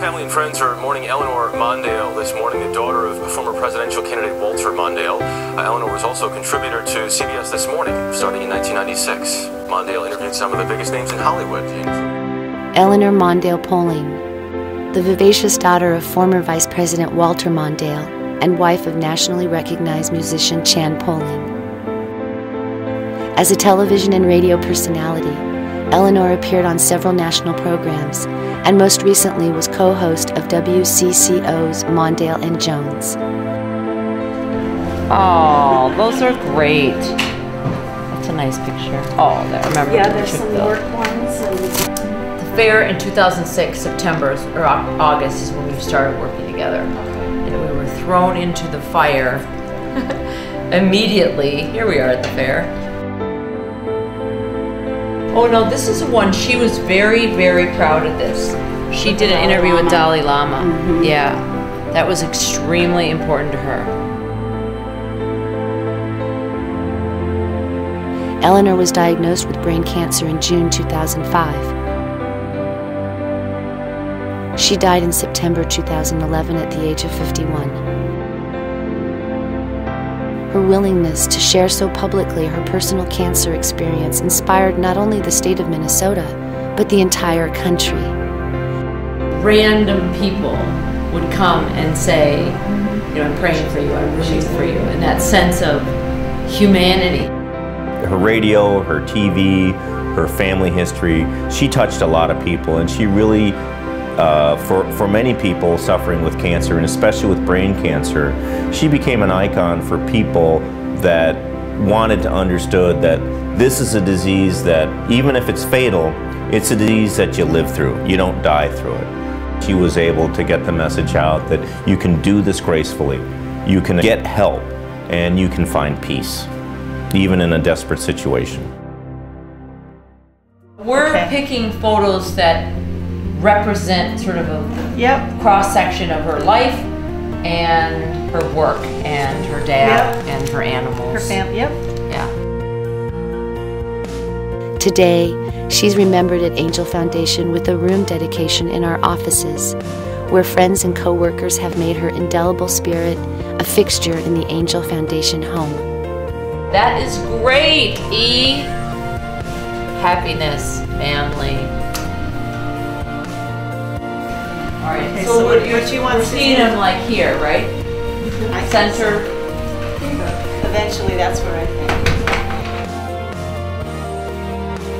Family and friends are mourning Eleanor Mondale this morning, the daughter of former presidential candidate Walter Mondale. Uh, Eleanor was also a contributor to CBS This Morning, starting in 1996. Mondale interviewed some of the biggest names in Hollywood. Eleanor Mondale Poling, the vivacious daughter of former Vice President Walter Mondale and wife of nationally recognized musician Chan Poling. As a television and radio personality, Eleanor appeared on several national programs and most recently was co host of WCCO's Mondale and Jones. Oh, those are great. That's a nice picture. Oh, I remember. Yeah, there's some Bill. work ones and The fair in 2006, September or August is when we started working together. And we were thrown into the fire immediately. Here we are at the fair. Oh no, this is one, she was very, very proud of this. She did an interview with Dalai Lama. Mm-hmm. Yeah, that was extremely important to her. Eleanor was diagnosed with brain cancer in June 2005. She died in September 2011 at the age of 51. Her willingness to share so publicly her personal cancer experience inspired not only the state of Minnesota, but the entire country. Random people would come and say, you know, I'm praying for you, I'm wishing for you, and that sense of humanity. her radio, her TV, her family history. She touched a lot of people, and she really, uh, for, for many people suffering with cancer, and especially with brain cancer, she became an icon for people that wanted to understood that this is a disease that, even if it's fatal, it's a disease that you live through. You don't die through it. She was able to get the message out that you can do this gracefully, you can get help, and you can find peace even in a desperate situation. We're Okay. picking photos that represent sort of a Yep, cross section of her life and her work and her dad Yep. and her animals. her fam, yep. Yeah. Today, she's remembered at Angel Foundation with a room dedication in our offices, where friends and coworkers have made her indelible spirit a fixture in the Angel Foundation home. That is great, E. Happiness, family. All right, Okay, so, so what, what- you're, want we're to seeing do- them like here, right? I Center. so. Eventually, that's where I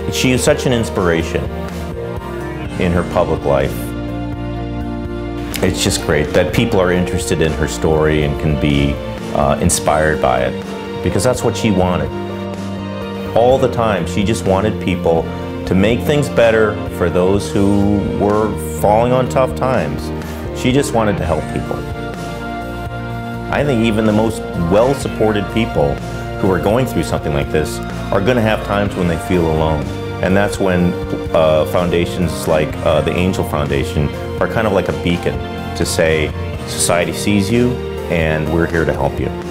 think. She is such an inspiration in her public life. It's just great that people are interested in her story and can be uh, inspired by it because that's what she wanted. All the time, she just wanted people to make things better for those who were falling on tough times. She just wanted to help people. I think even the most well supported people who are going through something like this are going to have times when they feel alone. And that's when uh, foundations like uh, the Angel Foundation are kind of like a beacon to say, society sees you and we're here to help you.